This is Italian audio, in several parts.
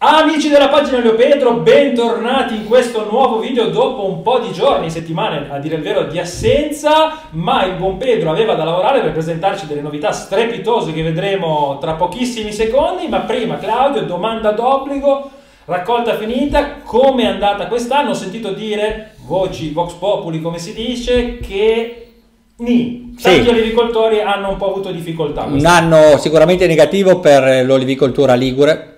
Amici della pagina Leo Pedro, bentornati in questo nuovo video dopo un po' di giorni, settimane a dire il vero di assenza, ma il buon Pedro aveva da lavorare per presentarci delle novità strepitose che vedremo tra pochissimi secondi, ma prima Claudio, domanda d'obbligo, raccolta finita, come è andata quest'anno? Ho sentito dire, voci Vox Populi come si dice, che Ni, tanti Sì. olivicoltori hanno un po' avuto difficoltà. Un anno sicuramente negativo per l'olivicoltura ligure,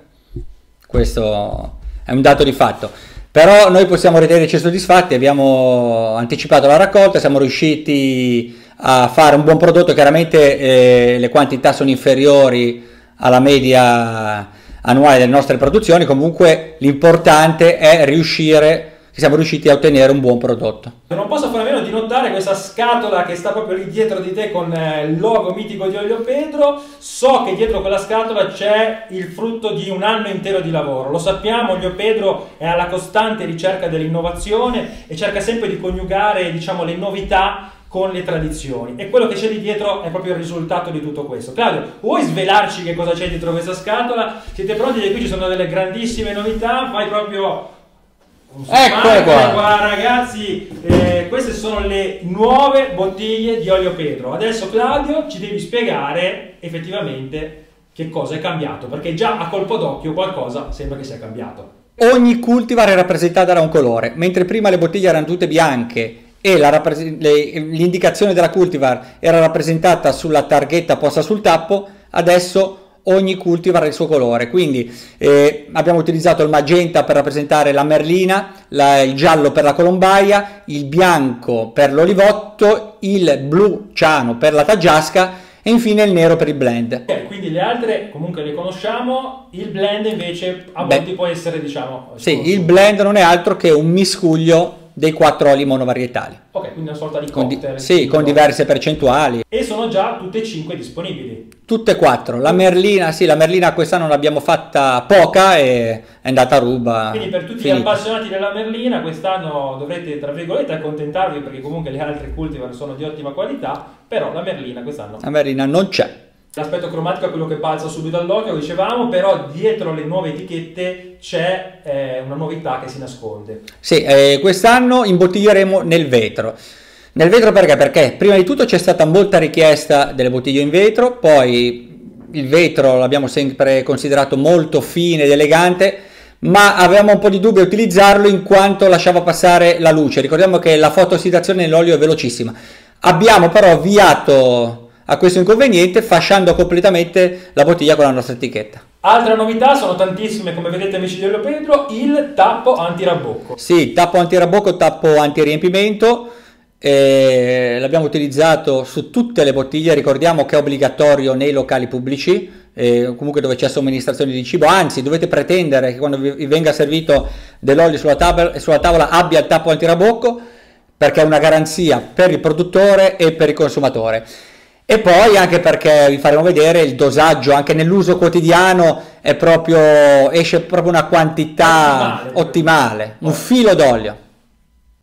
questo è un dato di fatto. Però noi possiamo ritenerci soddisfatti, abbiamo anticipato la raccolta, siamo riusciti a fare un buon prodotto, chiaramente eh, le quantità sono inferiori alla media annuale delle nostre produzioni, comunque l'importante è riuscire, che siamo riusciti a ottenere un buon prodotto. Non posso fare a meno di notare questa scatola che sta proprio lì dietro di te con eh, il logo mitico di Olio Pedro. So che dietro quella scatola c'è il frutto di un anno intero di lavoro. Lo sappiamo, Olio Pedro è alla costante ricerca dell'innovazione e cerca sempre di coniugare, diciamo, le novità con le tradizioni. E quello che c'è lì dietro è proprio il risultato di tutto questo. Claudio, vuoi svelarci che cosa c'è dietro questa scatola? Siete pronti? Che qui ci sono delle grandissime novità. Fai proprio Eccole smile, qua. ragazzi, eh, queste sono le nuove bottiglie di olio Pedro. Adesso Claudio ci devi spiegare effettivamente che cosa è cambiato, perché già a colpo d'occhio qualcosa sembra che sia cambiato. Ogni cultivar è rappresentata da un colore, mentre prima le bottiglie erano tutte bianche e l'indicazione della cultivar era rappresentata sulla targhetta posta sul tappo, adesso ogni cultivar il suo colore. Quindi eh, abbiamo utilizzato il magenta per rappresentare la merlina, la- il giallo per la colombaia, il bianco per l'olivotto, il blu ciano per la taggiasca e infine il nero per il blend. Ok, quindi le altre comunque le conosciamo, il blend invece a Beh. volte può essere, diciamo... Sì, il blend non è altro che un miscuglio dei quattro oli monovarietali. Ok, quindi una sorta di Con di- cocktail. sì, con diverse percentuali. E sono già tutte e cinque disponibili. Tutte e quattro. La merlina, sì, la merlina quest'anno l'abbiamo fatta poca e è andata a ruba. Quindi per tutti gli finita. appassionati della Merlina quest'anno dovrete tra virgolette accontentarvi perché comunque le altre cultivar sono di ottima qualità, però la Merlina quest'anno La merlina non c'è. L'aspetto cromatico è quello che balza subito all'occhio, dicevamo, però dietro le nuove etichette c'è eh, una novità che si nasconde. Sì, eh, quest'anno imbottiglieremo nel vetro. Nel vetro perché? Perché prima di tutto c'è stata molta richiesta delle bottiglie in vetro, poi il vetro l'abbiamo sempre considerato molto fine ed elegante, ma avevamo un po' di dubbio a utilizzarlo in quanto lasciava passare la luce. Ricordiamo che la fotoossidazione nell'olio è velocissima. Abbiamo però avviato a questo inconveniente fasciando completamente la bottiglia con la nostra etichetta. Altra novità, sono tantissime, come vedete amici di Olio Pedro, il tappo antirabocco. Sì, tappo antirabocco, tappo antiriempimento. eh, l'abbiamo utilizzato su tutte le bottiglie. Ricordiamo che è obbligatorio nei locali pubblici, eh, comunque dove c'è somministrazione di cibo. Anzi, dovete pretendere che quando vi venga servito dell'olio sulla tavola, sulla tavola abbia il tappo antirabocco perché è una garanzia per il produttore e per il consumatore. E poi anche perché vi faremo vedere il dosaggio anche nell'uso quotidiano è proprio esce proprio una quantità Ottimale. ottimale, un filo d'olio.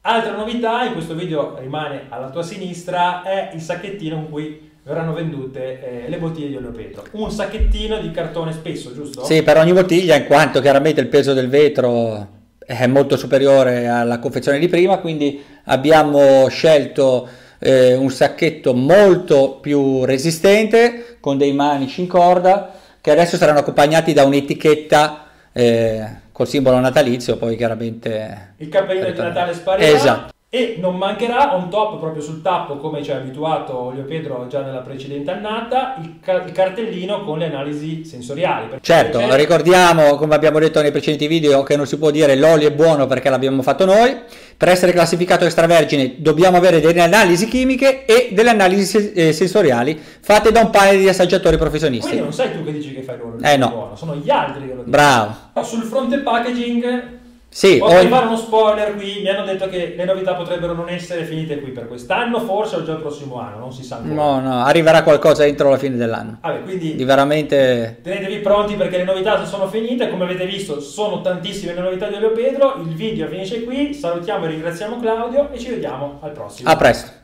Altra novità, in questo video rimane alla tua sinistra, è il sacchettino con cui verranno vendute eh, le bottiglie di Olio Pedro. Un sacchettino di cartone spesso, giusto? Sì, per ogni bottiglia, in quanto chiaramente il peso del vetro è molto superiore alla confezione di prima, quindi abbiamo scelto eh, un sacchetto molto più resistente con dei manici in corda che adesso saranno accompagnati da un'etichetta eh, col simbolo natalizio, poi chiaramente Il cappellino di. Natale sparirà. Esatto. E non mancherà on top proprio sul tappo, come ci ha abituato Olio Pedro già nella precedente annata, il, ca- il cartellino con le analisi sensoriali. Certo, c'è- ricordiamo, come abbiamo detto nei precedenti video, che non si può dire l'olio è buono perché l'abbiamo fatto noi. Per essere classificato extravergine dobbiamo avere delle analisi chimiche e delle analisi eh, sensoriali fatte da un paio di assaggiatori Quindi professionisti. non sei tu che dici che fai loro il Eh, no. buono, sono gli altri che lo dicono. Bravo. Sul fronte packaging Sì, Posso ogni- fare uno spoiler qui, mi hanno detto che le novità potrebbero non essere finite qui per quest'anno, forse o già il prossimo anno, non si sa ancora. no, no, arriverà qualcosa entro la fine dell'anno. Vabbè, quindi Di veramente... tenetevi pronti perché le novità sono finite, come avete visto sono tantissime le novità di Olio Pedro, il video finisce qui, salutiamo e ringraziamo Claudio e ci vediamo al prossimo. A presto.